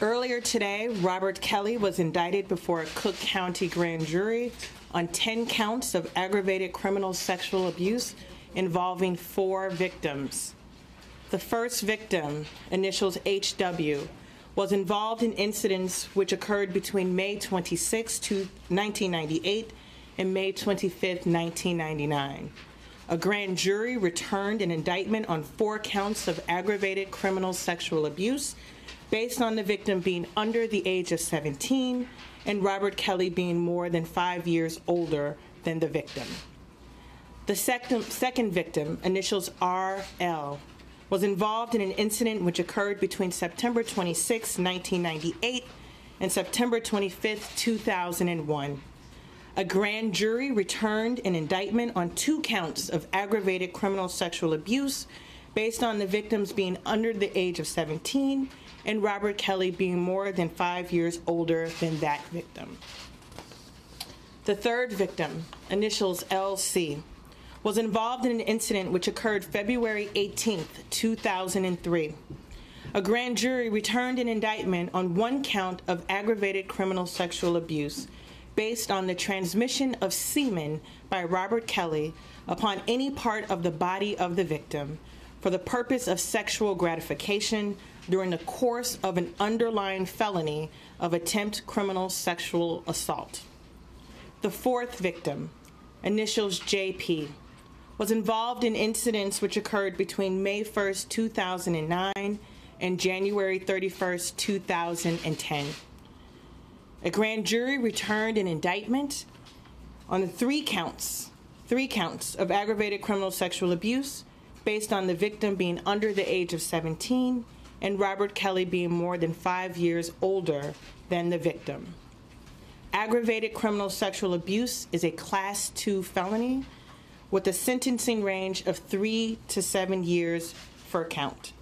Earlier today, Robert Kelly was indicted before a Cook County grand jury on 10 counts of aggravated criminal sexual abuse involving four victims. The first victim, initials HW, was involved in incidents which occurred between May 26, 1998 and May 25, 1999. A grand jury returned an indictment on four counts of aggravated criminal sexual abuse based on the victim being under the age of 17 and Robert Kelly being more than five years older than the victim. The second, second victim, initials RL, was involved in an incident which occurred between September 26, 1998 and September 25, 2001. A grand jury returned an indictment on two counts of aggravated criminal sexual abuse based on the victims being under the age of 17 and Robert Kelly being more than five years older than that victim. The third victim, initials LC, was involved in an incident which occurred February 18, 2003. A grand jury returned an indictment on one count of aggravated criminal sexual abuse based on the transmission of semen by Robert Kelly upon any part of the body of the victim for the purpose of sexual gratification during the course of an underlying felony of attempt criminal sexual assault. The fourth victim, initials JP, was involved in incidents which occurred between May 1st, 2009 and January 31st, 2010. A grand jury returned an indictment on the three counts, three counts of aggravated criminal sexual abuse based on the victim being under the age of 17 and Robert Kelly being more than five years older than the victim. Aggravated criminal sexual abuse is a class two felony with a sentencing range of three to seven years for count.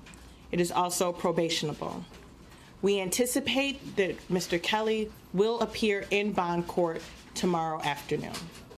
It is also probationable. We anticipate that Mr. Kelly will appear in bond court tomorrow afternoon.